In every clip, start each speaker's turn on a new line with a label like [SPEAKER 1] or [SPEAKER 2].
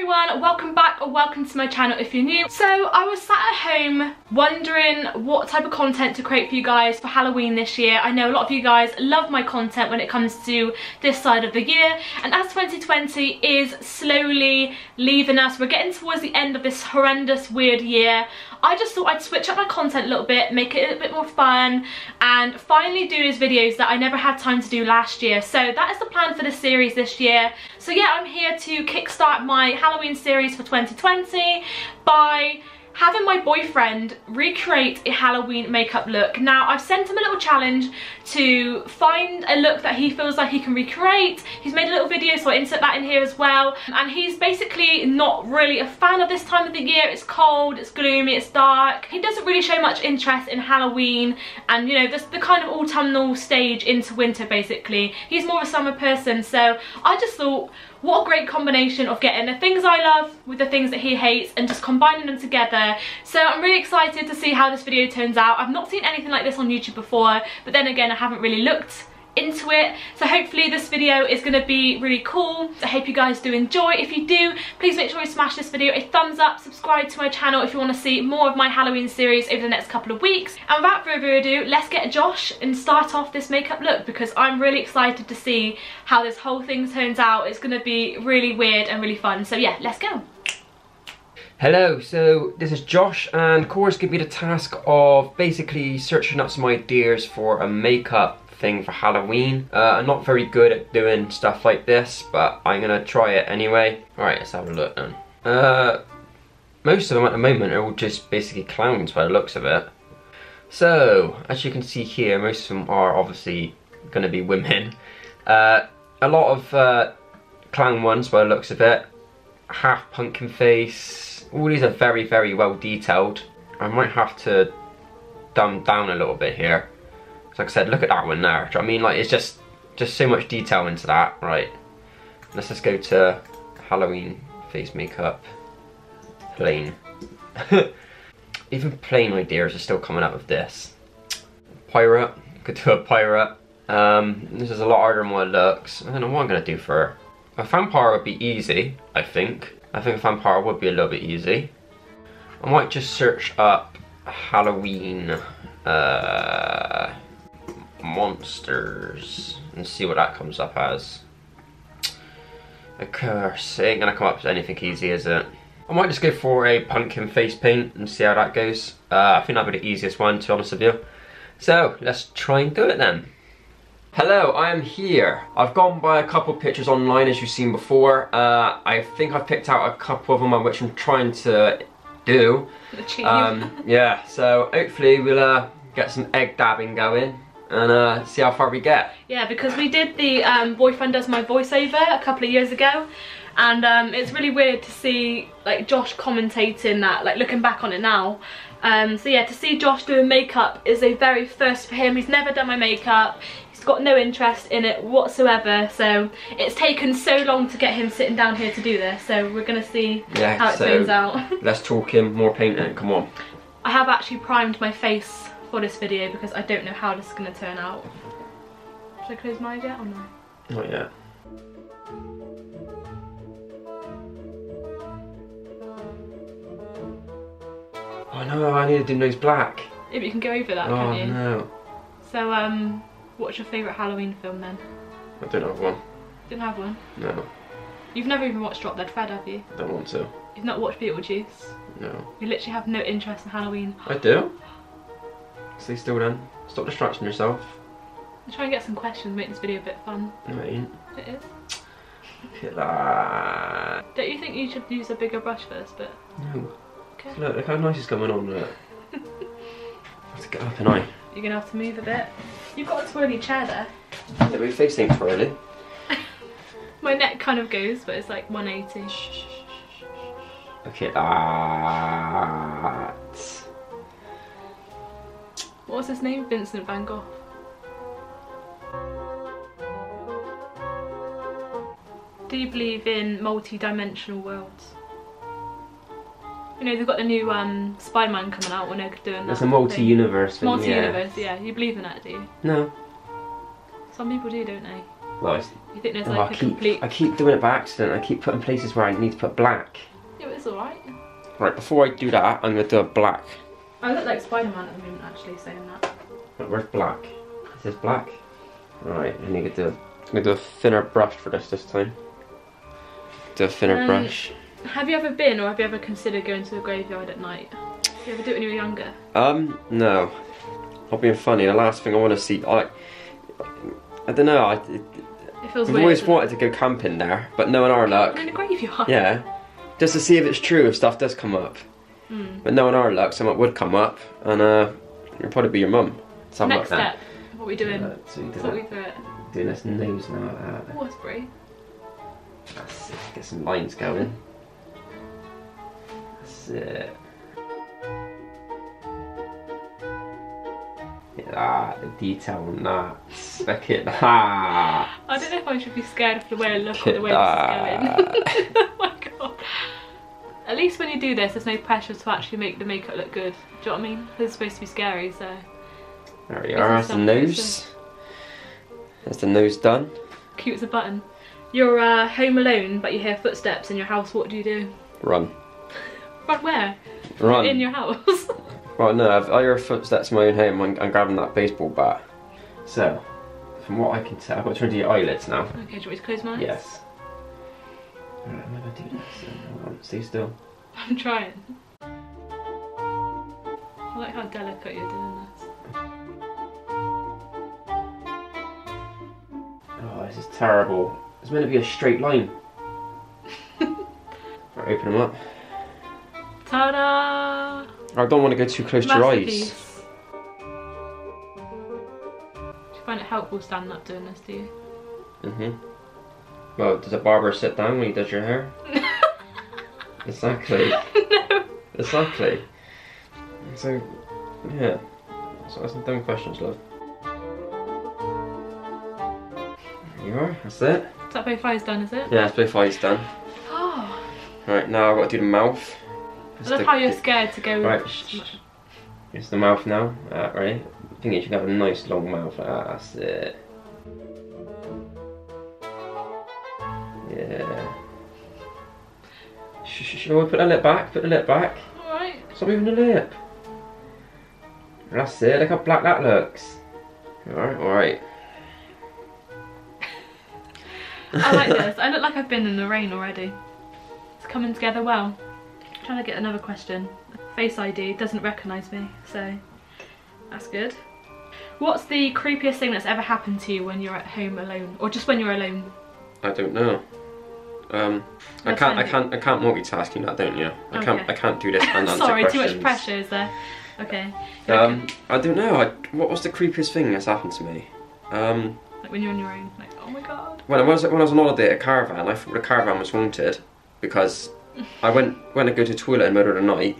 [SPEAKER 1] everyone, welcome back or welcome to my channel if you're new. So I was sat at home wondering what type of content to create for you guys for Halloween this year. I know a lot of you guys love my content when it comes to this side of the year and as 2020 is slowly leaving us, we're getting towards the end of this horrendous weird year. I just thought I'd switch up my content a little bit, make it a little bit more fun and finally do those videos that I never had time to do last year. So that is the plan for the series this year. So yeah, I'm here to kickstart my Halloween series for 2020 by having my boyfriend recreate a Halloween makeup look. Now, I've sent him a little challenge to find a look that he feels like he can recreate. He's made a little video, so I insert that in here as well. And he's basically not really a fan of this time of the year. It's cold, it's gloomy, it's dark. He doesn't really show much interest in Halloween and, you know, this, the kind of autumnal stage into winter, basically. He's more of a summer person, so I just thought, what a great combination of getting the things I love with the things that he hates and just combining them together. So I'm really excited to see how this video turns out. I've not seen anything like this on YouTube before, but then again, I haven't really looked into it. So hopefully this video is going to be really cool. I hope you guys do enjoy. If you do please make sure you smash this video a thumbs up subscribe to my channel if you want to see more of my halloween series over the next couple of weeks. And without further ado let's get josh and start off this makeup look because i'm really excited to see how this whole thing turns out. It's going to be really weird and really fun. So yeah let's go
[SPEAKER 2] Hello, so this is Josh and Kora's given me the task of basically searching up some ideas for a makeup thing for Halloween. Uh, I'm not very good at doing stuff like this, but I'm gonna try it anyway. Alright, let's have a look then. Uh, most of them at the moment are all just basically clowns by the looks of it. So, as you can see here, most of them are obviously gonna be women. Uh, a lot of uh, clown ones by the looks of it. Half pumpkin face. All these are very, very well detailed. I might have to dumb down a little bit here. So like I said, look at that one there. I mean, like, it's just, just so much detail into that. Right, let's just go to Halloween face makeup, plain. Even plain ideas are still coming out of this. Pirate, could do a pirate. Um, this is a lot harder than what it looks. I don't know what I'm gonna do for her. A vampire would be easy, I think. I think a vampire would be a little bit easy. I might just search up Halloween uh, monsters and see what that comes up as. Of course, it ain't gonna come up as anything easy, is it? I might just go for a pumpkin face paint and see how that goes. Uh, I think that'll be the easiest one, to be honest with you. So, let's try and do it then. Hello, I am here. I've gone by a couple pictures online as you've seen before. Uh, I think I've picked out a couple of them which I'm trying to do. Um, yeah, so hopefully we'll uh, get some egg dabbing going and uh, see how far we get.
[SPEAKER 1] Yeah, because we did the um, Boyfriend Does My Voiceover a couple of years ago and um, it's really weird to see like Josh commentating that, like looking back on it now. Um, so yeah, to see Josh doing makeup is a very first for him. He's never done my makeup. Got no interest in it whatsoever. So it's taken so long to get him sitting down here to do this. So we're gonna see yeah, how it so turns out.
[SPEAKER 2] let's talk him, more painting, come on.
[SPEAKER 1] I have actually primed my face for this video because I don't know how this is going to turn out. Should I close my eyes yet or no?
[SPEAKER 2] Not yet. Oh no, I need to do nose black.
[SPEAKER 1] Yeah, but you can go over that,
[SPEAKER 2] oh,
[SPEAKER 1] can't you?
[SPEAKER 2] no.
[SPEAKER 1] So, um, what's your favourite Halloween film then?
[SPEAKER 2] I don't have one.
[SPEAKER 1] Didn't have one?
[SPEAKER 2] No.
[SPEAKER 1] You've never even watched Drop Dead Fred, have you?
[SPEAKER 2] I don't want to.
[SPEAKER 1] You've not watched Beetlejuice?
[SPEAKER 2] No.
[SPEAKER 1] You literally have no interest in Halloween.
[SPEAKER 2] I do. Stay still then. Stop distracting yourself.
[SPEAKER 1] I'm trying to get some questions, make this video a bit fun.
[SPEAKER 2] No, it ain't.
[SPEAKER 1] It is.
[SPEAKER 2] Look at that.
[SPEAKER 1] Don't you think you should use a bigger brush first, but...
[SPEAKER 2] No. Okay. Look, look how nice it's coming on, look. I have to get up and I.
[SPEAKER 1] You're gonna have to move a bit. You've got a twirly chair there.
[SPEAKER 2] Yeah, face ain't twirly.
[SPEAKER 1] My neck kind of goes, but it's like 180.
[SPEAKER 2] Look at that.
[SPEAKER 1] What was his name? Vincent van Gogh. Do you believe in multi-dimensional worlds? You know, they've got the new um, Spider-Man coming out when they're doing that.
[SPEAKER 2] It's a multi-universe
[SPEAKER 1] Multi-universe, yeah. yeah. You believe in that, do you?
[SPEAKER 2] No.
[SPEAKER 1] Some people do, don't they?
[SPEAKER 2] Well, it's,
[SPEAKER 1] You think there's
[SPEAKER 2] oh,
[SPEAKER 1] like
[SPEAKER 2] I
[SPEAKER 1] a
[SPEAKER 2] keep
[SPEAKER 1] complete...
[SPEAKER 2] I keep doing it by accident. I keep putting places where I need to put black.
[SPEAKER 1] Yeah, but it's alright.
[SPEAKER 2] Right, before I do that, I'm gonna do a black.
[SPEAKER 1] I look like Spider-Man at the moment, actually, saying that.
[SPEAKER 2] Right, Where's black? Is this black? Right, I need to do. I'm gonna do a thinner brush for this this time. Do a thinner
[SPEAKER 1] Um,
[SPEAKER 2] brush.
[SPEAKER 1] Have you ever been, or have you ever considered going to a graveyard at night? Did you ever do it when you were younger?
[SPEAKER 2] Um, no. Not being funny. The last thing I want to see, I, I don't know. I, it,
[SPEAKER 1] It feels
[SPEAKER 2] I've
[SPEAKER 1] weird.
[SPEAKER 2] always
[SPEAKER 1] doesn't it?
[SPEAKER 2] wanted to go camping there, but no knowing our luck,
[SPEAKER 1] in a graveyard.
[SPEAKER 2] yeah, just to see if it's true if stuff does come up.
[SPEAKER 1] Hmm.
[SPEAKER 2] But knowing our luck, something would come up, and uh, it'd probably be your mum. Something
[SPEAKER 1] Next
[SPEAKER 2] like that.
[SPEAKER 1] step. What are we doing?
[SPEAKER 2] Uh, so you do
[SPEAKER 1] Talk me
[SPEAKER 2] that.
[SPEAKER 1] through it.
[SPEAKER 2] Doing this nose now. Like that.
[SPEAKER 1] That's brave.
[SPEAKER 2] Get some lines going. It. Yeah, ah, the detail on. Look at that.
[SPEAKER 1] I don't know if I should be scared of the way I look or the way this is going. oh my god. At least when you do this, there's no pressure to actually make the makeup look good. Do you know what I mean? It's supposed to be scary, so
[SPEAKER 2] There we are. the nose. That's the nose done.
[SPEAKER 1] cute as a button. You're uh, home alone, but you hear footsteps in your house. What do you do?
[SPEAKER 2] Run.
[SPEAKER 1] Run where?
[SPEAKER 2] Run.
[SPEAKER 1] In your house.
[SPEAKER 2] Well, no, if I hear footsteps in my own home, I'm, I'm grabbing that baseball bat. So, from what I can tell, I've got to to your eyelids now.
[SPEAKER 1] okay, do you want me to close my eyes?
[SPEAKER 2] Yes. Alright, I'm gonna do this. Hold on, stay still.
[SPEAKER 1] I'm trying. I like how delicate you're doing this.
[SPEAKER 2] Oh, this is terrible. It's meant to be a straight line. right, open them up.
[SPEAKER 1] Ta-da!
[SPEAKER 2] I don't want to go too close to your eyes.
[SPEAKER 1] Do you find it helpful standing up doing this, do you?
[SPEAKER 2] Mm-hmm. Well, does a barber sit down when he does your hair? exactly.
[SPEAKER 1] no.
[SPEAKER 2] Exactly. So, yeah. So that's some dumb questions, love. There you are, that's it.
[SPEAKER 1] Is that both eyes done, is it?
[SPEAKER 2] Yeah, it's both eyes done.
[SPEAKER 1] Oh.
[SPEAKER 2] Right, now I've got to do the mouth.
[SPEAKER 1] I love how you're scared to go
[SPEAKER 2] Right, sh- sh- It's the mouth now, uh, right? I think you should have a nice long mouth that, that's it. Yeah. Shh, oh, put the lip back, put the lip back.
[SPEAKER 1] Alright.
[SPEAKER 2] Stop moving the lip. That's it, look how black that looks. Alright, alright.
[SPEAKER 1] I like this. I look like I've been in the rain already. It's coming together well. Trying to get another question. Face ID doesn't recognise me, so that's good. What's the creepiest thing that's ever happened to you when you're at home alone, or just when you're alone?
[SPEAKER 2] I don't know. Um, I can't, I can't, I can't multitask you that, don't you? I can't, I can't do this and answer
[SPEAKER 1] Sorry, too much pressure, is there? Okay.
[SPEAKER 2] Um, I don't know. I, what was the creepiest thing that's happened to me? Um,
[SPEAKER 1] like when you're on your own, like oh my god.
[SPEAKER 2] when I was when I was on holiday at a caravan, I thought the caravan was haunted because I went went to go to the toilet in the middle of the night,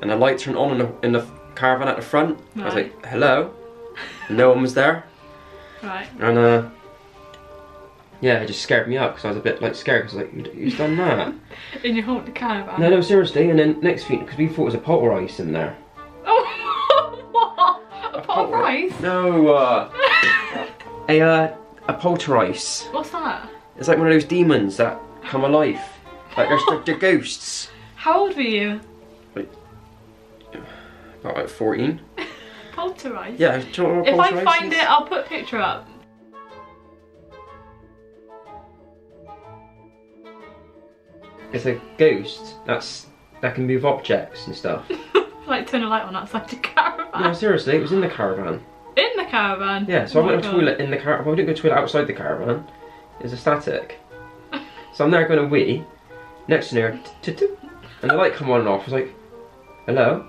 [SPEAKER 2] and the light turned on in the, in the caravan at the front. I was like, "Hello," no one was there,
[SPEAKER 1] Right.
[SPEAKER 2] and uh, yeah, it just scared me up because I was a bit like scared because like, "Who- "Who's done that?"
[SPEAKER 1] In your haunted caravan.
[SPEAKER 2] no, no, seriously. And then next thing, because we thought it was a poltergeist in there.
[SPEAKER 1] Oh, what? A pot rice?
[SPEAKER 2] No, uh, a uh, a poltergeist.
[SPEAKER 1] What's that?
[SPEAKER 2] It's like one of those demons that come alive. Like they're, they're, they're ghosts.
[SPEAKER 1] How old were you?
[SPEAKER 2] Like, About like 14.
[SPEAKER 1] Poltergeist?
[SPEAKER 2] Yeah, do you know
[SPEAKER 1] If I find
[SPEAKER 2] is?
[SPEAKER 1] it, I'll put a picture up.
[SPEAKER 2] It's a ghost that's that can move objects and stuff.
[SPEAKER 1] like turn a light on outside the caravan.
[SPEAKER 2] no, seriously, it was in the caravan.
[SPEAKER 1] In the caravan?
[SPEAKER 2] Yeah, so
[SPEAKER 1] Oh
[SPEAKER 2] I went to toilet in the caravan. Well, I didn't go to the toilet outside the caravan. It's a static. so I'm there going to wee. Next to her, t- t- and the light come on and off. I was like, hello?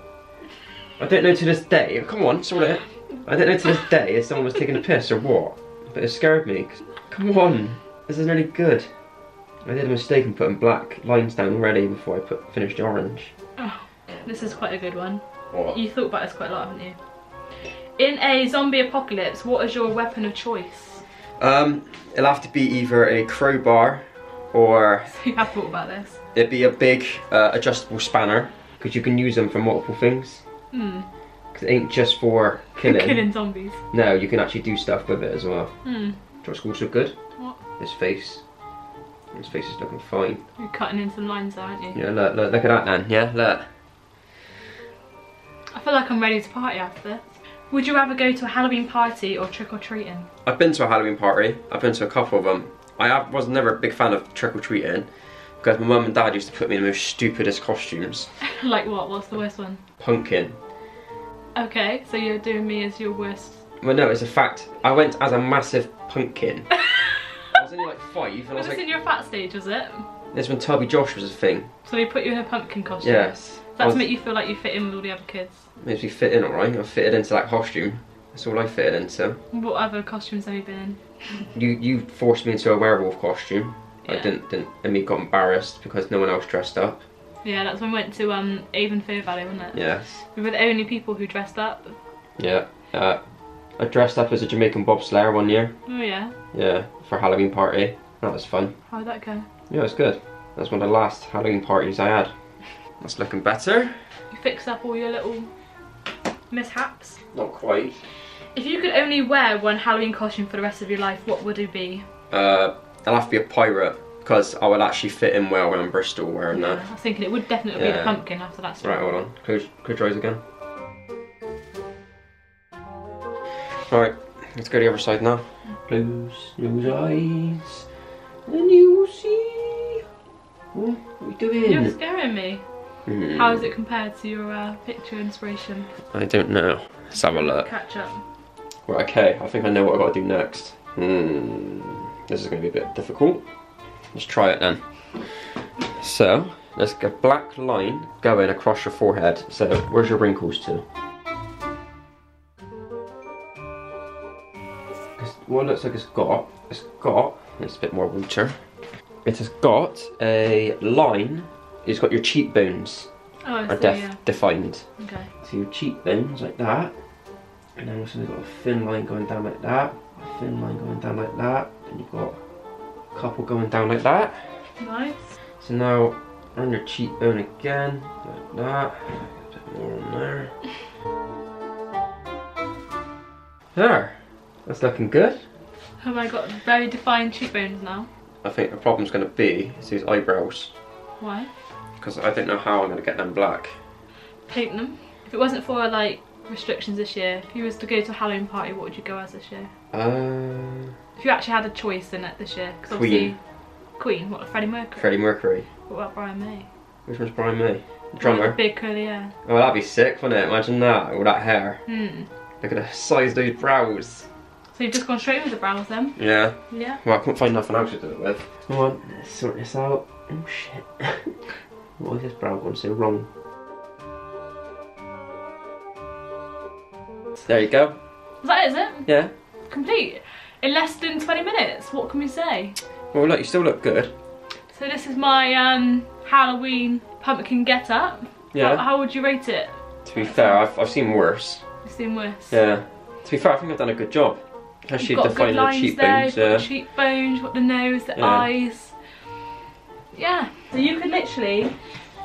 [SPEAKER 2] I don't know to this day. Come on, sort it. I don't know to this day if someone was taking a piss or what. But it scared me. Come on, this is really good. I did a mistake in putting black lines down already before I put finished the orange.
[SPEAKER 1] Oh, this is quite a good one.
[SPEAKER 2] What?
[SPEAKER 1] You thought about this quite a lot, haven't you? In a zombie apocalypse, what is your weapon of choice?
[SPEAKER 2] Um, it'll have to be either a crowbar or
[SPEAKER 1] So you have thought about this.
[SPEAKER 2] It'd be a big uh, adjustable spanner because you can use them for multiple things.
[SPEAKER 1] Hmm.
[SPEAKER 2] Because it ain't just for killing.
[SPEAKER 1] Killing zombies.
[SPEAKER 2] No, you can actually do stuff with it as well.
[SPEAKER 1] Hmm.
[SPEAKER 2] Are good. his face. His face is looking fine.
[SPEAKER 1] You're cutting in some lines there, aren't you?
[SPEAKER 2] Yeah, look, look, look at that then. Yeah, look.
[SPEAKER 1] I feel like I'm ready to party after this. Would you rather go to a Halloween party or trick-or-treating?
[SPEAKER 2] I've been to a Halloween party. I've been to a couple of them. I was never a big fan of trick-or-treating because my mum and dad used to put me in the most stupidest costumes.
[SPEAKER 1] like what? What's the worst one?
[SPEAKER 2] Pumpkin.
[SPEAKER 1] Okay, so you're doing me as your worst.
[SPEAKER 2] Well, no, it's a fact. I went as a massive pumpkin. I was only like five, and I
[SPEAKER 1] Was
[SPEAKER 2] was
[SPEAKER 1] this
[SPEAKER 2] like,
[SPEAKER 1] in your fat stage, was it?
[SPEAKER 2] this when Tubby Josh was a thing.
[SPEAKER 1] So they put you in a pumpkin costume?
[SPEAKER 2] Yes. I
[SPEAKER 1] That's
[SPEAKER 2] was-
[SPEAKER 1] to make you feel like you fit in with all the other kids.
[SPEAKER 2] Makes me fit in alright. I fitted into that costume. That's all I fit into.
[SPEAKER 1] What other costumes have you been in?
[SPEAKER 2] You you forced me into a werewolf costume. I
[SPEAKER 1] Yeah.
[SPEAKER 2] didn't didn't and me got embarrassed because no one else dressed up.
[SPEAKER 1] Yeah, that's when we went to um, Avon Fair Valley, wasn't it?
[SPEAKER 2] Yes.
[SPEAKER 1] We were the only people who dressed up.
[SPEAKER 2] Yeah. Uh, I dressed up as a Jamaican bobslayer one year.
[SPEAKER 1] Oh yeah.
[SPEAKER 2] Yeah, for a Halloween party. That was fun.
[SPEAKER 1] How'd that go?
[SPEAKER 2] Yeah, it was good. That's one of the last Halloween parties I had. That's looking better.
[SPEAKER 1] You fixed up all your little mishaps.
[SPEAKER 2] Not quite.
[SPEAKER 1] If you could only wear one Halloween costume for the rest of your life, what would it be?
[SPEAKER 2] Uh, I'll have to be a pirate because I would actually fit in well when I'm Bristol wearing
[SPEAKER 1] Yeah,
[SPEAKER 2] that.
[SPEAKER 1] I was thinking it would definitely be
[SPEAKER 2] Yeah.
[SPEAKER 1] the pumpkin after that story.
[SPEAKER 2] Right, hold on. Close, close your eyes again. Alright, let's go to the other side now. Close those eyes, and you will see. What are we doing?
[SPEAKER 1] You're scaring me.
[SPEAKER 2] Hmm,
[SPEAKER 1] How is it compared to your uh, picture inspiration?
[SPEAKER 2] I don't know. Let's have a look.
[SPEAKER 1] Catch up.
[SPEAKER 2] Right, okay, I think I know what I've got to do next. Hmm, this is going to be a bit difficult. Let's try it then. So, let's get a black line going across your forehead. So, where's your wrinkles to? What it looks like it's got, it's got, it's a bit more water. It has got a line, it's got your cheekbones
[SPEAKER 1] Oh, I
[SPEAKER 2] are
[SPEAKER 1] see,
[SPEAKER 2] def-
[SPEAKER 1] yeah.
[SPEAKER 2] defined.
[SPEAKER 1] Okay.
[SPEAKER 2] So your cheekbones like that, and then also you've got a thin line going down like that, a thin line going down like that, and you've got a couple going down like that.
[SPEAKER 1] Nice.
[SPEAKER 2] So now on your cheekbone again, like that, a bit more on there. There, that's looking good.
[SPEAKER 1] Have I got very defined cheekbones now?
[SPEAKER 2] I think the problem's going to be is these eyebrows,
[SPEAKER 1] Why?
[SPEAKER 2] because I don't know how I'm going to get them black.
[SPEAKER 1] Paint them. If it wasn't for like restrictions this year, if you was to go to a Halloween party, what would you go as this year?
[SPEAKER 2] Uh,
[SPEAKER 1] If you actually had a choice in it this year, because
[SPEAKER 2] Queen.
[SPEAKER 1] obviously Queen, what Freddie Mercury?
[SPEAKER 2] Freddie Mercury.
[SPEAKER 1] What about Brian May?
[SPEAKER 2] Which one's Brian May? The
[SPEAKER 1] With
[SPEAKER 2] drummer.
[SPEAKER 1] Big curly hair.
[SPEAKER 2] Oh, that'd be sick, wouldn't it? Imagine that, all that hair.
[SPEAKER 1] Hmm.
[SPEAKER 2] Look at the size of those brows.
[SPEAKER 1] So you've just gone straight with the brows then?
[SPEAKER 2] Yeah.
[SPEAKER 1] Yeah.
[SPEAKER 2] Well, I couldn't find nothing else to do it with. Come on, let's sort this out. Oh shit. Why is this brow going so wrong? There you go.
[SPEAKER 1] Is that it, is it?
[SPEAKER 2] Yeah.
[SPEAKER 1] Complete. In less than 20 minutes, what can we say?
[SPEAKER 2] Well, look, you still look good.
[SPEAKER 1] So this is my um, Halloween pumpkin get up.
[SPEAKER 2] Yeah.
[SPEAKER 1] How, how would you rate it?
[SPEAKER 2] To be fair, I've, I've seen worse.
[SPEAKER 1] You've seen worse.
[SPEAKER 2] Yeah. To be fair, I think I've done a good job. Actually,
[SPEAKER 1] You've got good
[SPEAKER 2] defining the
[SPEAKER 1] lines there,
[SPEAKER 2] cheekbones.
[SPEAKER 1] you've got the cheekbones, you've got the nose, the
[SPEAKER 2] Yeah.
[SPEAKER 1] eyes. Yeah. So you could literally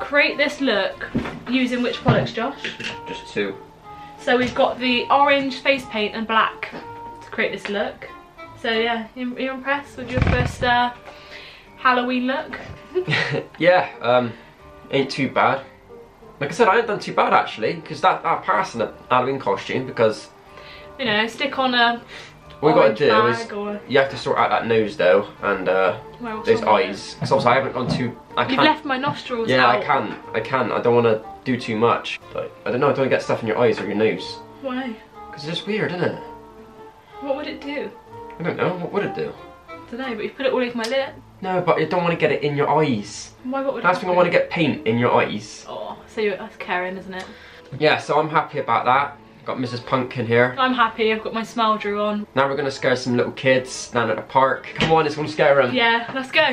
[SPEAKER 1] create this look using which products, Josh?
[SPEAKER 2] Just two.
[SPEAKER 1] So we've got the orange face paint and black to create this look. So yeah, you you impressed with your first uh, Halloween look?
[SPEAKER 2] yeah, um, ain't too bad. Like I said, I ain't done too bad actually, because that, that passed in a Halloween costume, because
[SPEAKER 1] You know, stick on a
[SPEAKER 2] all you gotta do
[SPEAKER 1] bag
[SPEAKER 2] is,
[SPEAKER 1] or
[SPEAKER 2] you have to sort out that nose though, and uh,
[SPEAKER 1] well,
[SPEAKER 2] those eyes. Because obviously I haven't gone too, I
[SPEAKER 1] You've
[SPEAKER 2] can't,
[SPEAKER 1] left my nostrils
[SPEAKER 2] yeah,
[SPEAKER 1] out.
[SPEAKER 2] I can, I can, I don't want to do too much. Like, I don't know, I don't get stuff in your eyes or your nose.
[SPEAKER 1] Why?
[SPEAKER 2] Because it's just weird, isn't it?
[SPEAKER 1] What would it do?
[SPEAKER 2] I don't know, what would it do?
[SPEAKER 1] Today, but you put it all over my lip.
[SPEAKER 2] No, but you don't want to get it in your eyes.
[SPEAKER 1] Why? What would
[SPEAKER 2] Last thing I want to get paint in your eyes.
[SPEAKER 1] Oh, so you're, that's caring, isn't it?
[SPEAKER 2] Yeah, so I'm happy about that. Got Mrs. Pumpkin here.
[SPEAKER 1] I'm happy. I've got my smile drew on.
[SPEAKER 2] Now we're gonna scare some little kids down at the park. Come on, let's go scare them.
[SPEAKER 1] Yeah, let's go.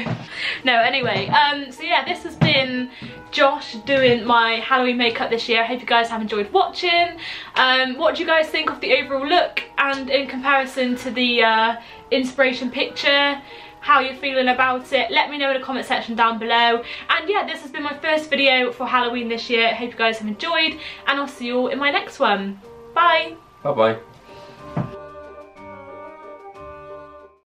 [SPEAKER 1] No, anyway, um, so yeah, this has been Josh doing my Halloween makeup this year. I hope you guys have enjoyed watching. Um, what do you guys think of the overall look and in comparison to the uh, inspiration picture? How you're feeling about it? Let me know in the comment section down below. And yeah, this has been my first video for Halloween this year. I hope you guys have enjoyed and I'll see you all in my next one. Bye!
[SPEAKER 2] Bye bye.